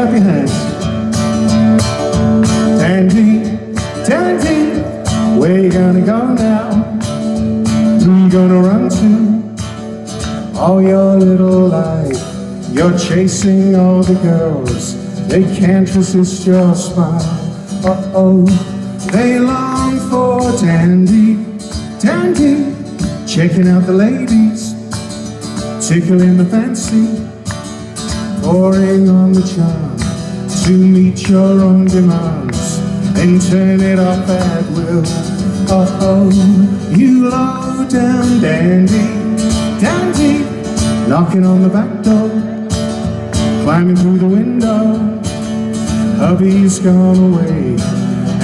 clap your hands. Dandy, Dandy, where you gonna go now? Who you gonna run to? All your little life, you're chasing all the girls. They can't resist your smile. Uh-oh, they long for Dandy, Dandy, checking out the ladies, tickling the fancy pouring on the charm to meet your own demands, and turn it off at will. Uh oh, you low down dandy, dandy, knocking on the back door, climbing through the window. Hubby's gone away,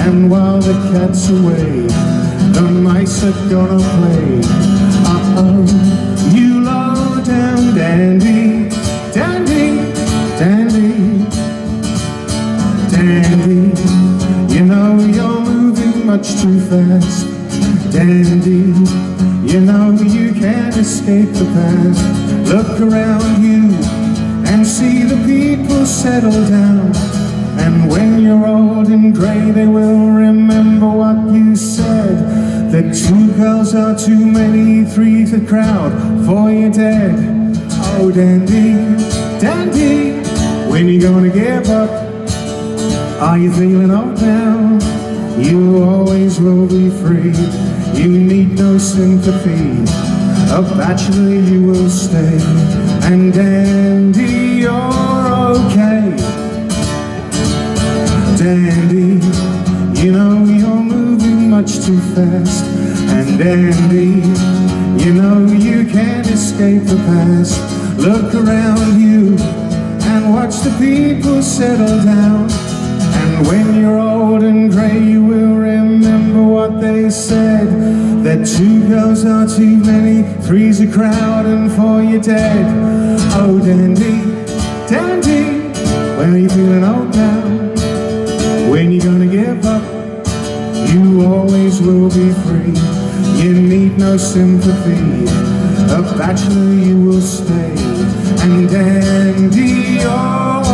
and while the cat's away, the mice are gonna play. Uh oh, you low down dandy, much too fast, dandy. You know you can't escape the past. Look around you and see the people settle down. And when you're old and grey, they will remember what you said. That two girls are too many, three's a crowd, four you're dead. Oh, dandy, dandy, when you gonna give up? Are you feeling old now? You always will be free. You need no sympathy. A bachelor you will stay. And dandy, you're okay. Dandy, you know you're moving much too fast. And dandy, you know you can't escape the past. Look around you and watch the people settle down. And when you're old and grey, you will remember what they said. That two girls are too many, three's a crowd, and four you're dead. Oh, dandy, dandy, when are you feeling old now? When you gonna give up? You always will be free. You need no sympathy. A bachelor you will stay. And dandy, you're